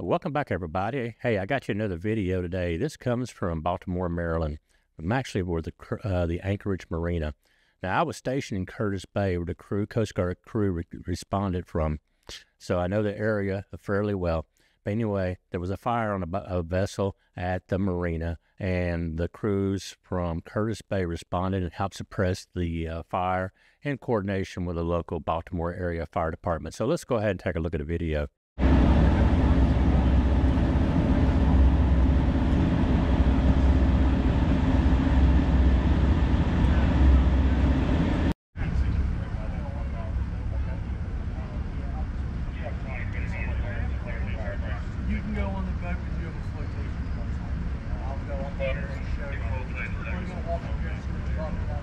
Welcome back, everybody. Hey, I got you another video today. This comes from Baltimore, Maryland. I'm actually where the uh, the Anchorage Marina. Now, I was stationed in Curtis Bay, where the crew, Coast Guard crew, re- responded from, so I know the area fairly well. But anyway, there was a fire on a, a vessel at the marina, and the crews from Curtis Bay responded and helped suppress the uh, fire in coordination with the local Baltimore area fire department. So let's go ahead and take a look at the video. You can go on the boat with you have a flotation. I'll go up there and show you. We're gonna walk up here and see what's wrong with that.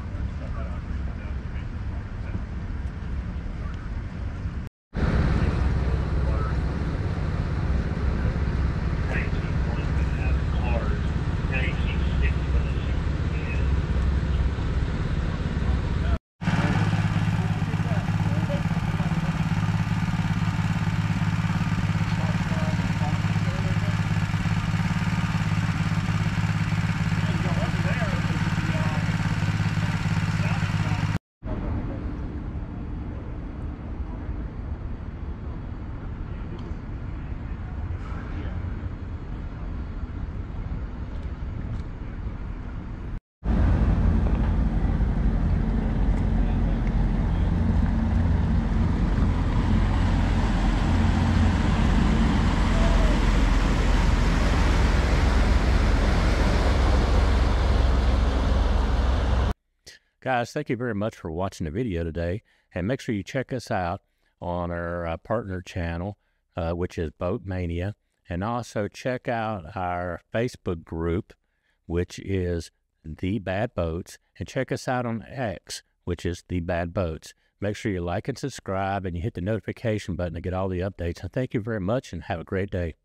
Guys, thank you very much for watching the video today. And make sure you check us out on our uh, partner channel, uh, which is Boat Mania. And also check out our Facebook group, which is The Bad Boats. And check us out on X, which is The Bad Boats. Make sure you like and subscribe and you hit the notification button to get all the updates. And thank you very much and have a great day.